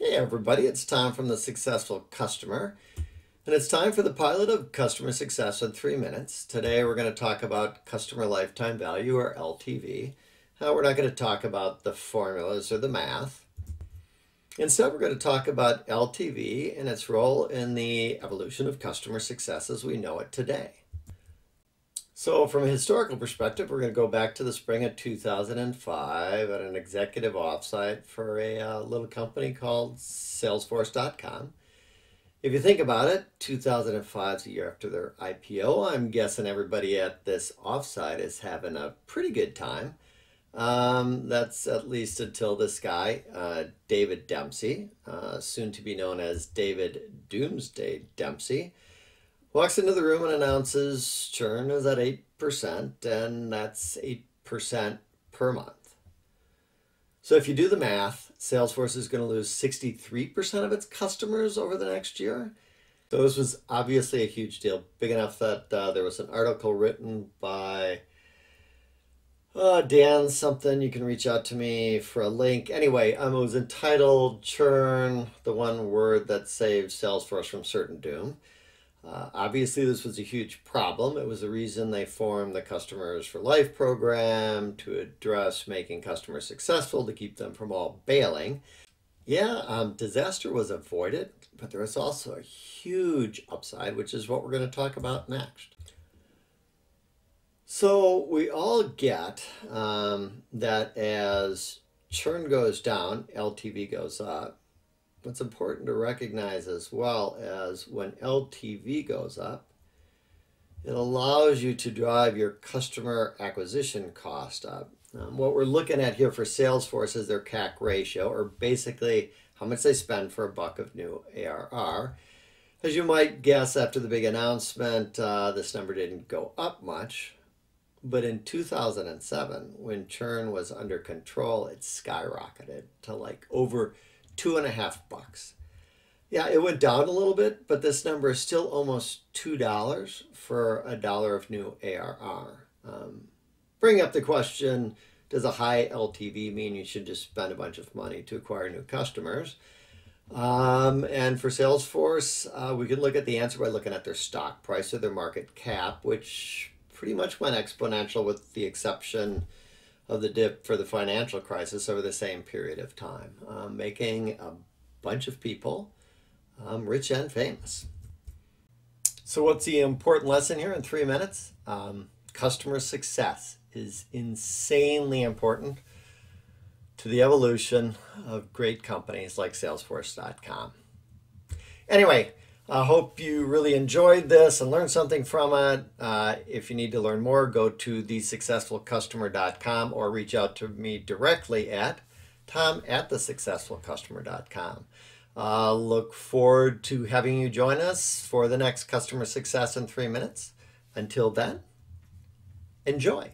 Hey everybody, it's Tom from The Successful Customer, and it's time for the pilot of Customer Success in three minutes. Today we're going to talk about Customer Lifetime Value, or LTV. Uh, we're not going to talk about the formulas or the math. Instead, we're going to talk about LTV and its role in the evolution of customer success as we know it today. So from a historical perspective, we're going to go back to the spring of 2005 at an executive offsite for a uh, little company called Salesforce.com. If you think about it, 2005 is a year after their IPO. I'm guessing everybody at this offsite is having a pretty good time. Um, that's at least until this guy, uh, David Dempsey, uh, soon to be known as David Doomsday Dempsey, walks into the room and announces churn is at 8%, and that's 8% per month. So if you do the math, Salesforce is going to lose 63% of its customers over the next year. So this was obviously a huge deal, big enough that uh, there was an article written by uh, Dan something. You can reach out to me for a link. Anyway, um, it was entitled Churn, the one word that saved Salesforce from certain doom. Uh, obviously, this was a huge problem. It was the reason they formed the Customers for Life program to address making customers successful, to keep them from all bailing. Yeah, um, disaster was avoided, but there was also a huge upside, which is what we're going to talk about next. So we all get um, that as churn goes down, LTV goes up what's important to recognize as well as when LTV goes up, it allows you to drive your customer acquisition cost up. Um, what we're looking at here for Salesforce is their CAC ratio, or basically how much they spend for a buck of new ARR. As you might guess, after the big announcement, uh, this number didn't go up much. But in 2007, when churn was under control, it skyrocketed to like over two and a half bucks. Yeah, it went down a little bit, but this number is still almost $2 for a dollar of new ARR. Um, bring up the question, does a high LTV mean you should just spend a bunch of money to acquire new customers? Um, and for Salesforce, uh, we can look at the answer by looking at their stock price or their market cap, which pretty much went exponential with the exception of the dip for the financial crisis over the same period of time, um, making a bunch of people um, rich and famous. So, what's the important lesson here in three minutes? Um, customer success is insanely important to the evolution of great companies like Salesforce.com. Anyway, I hope you really enjoyed this and learned something from it. Uh, if you need to learn more, go to thesuccessfulcustomer.com or reach out to me directly at tom at thesuccessfulcustomer.com. Uh, look forward to having you join us for the next Customer Success in Three Minutes. Until then, enjoy.